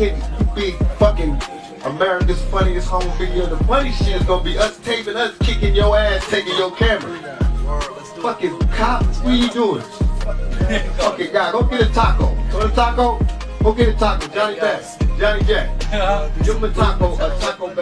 can't be fucking America's funniest home video. The funny shit is gonna be us taping us, kicking your ass, taking your camera. Fucking cops, what are you doing? okay, guy, go get a taco. Go to taco. Go get a taco. Johnny Bass, Johnny Jack. Give him a taco, a Taco Bell.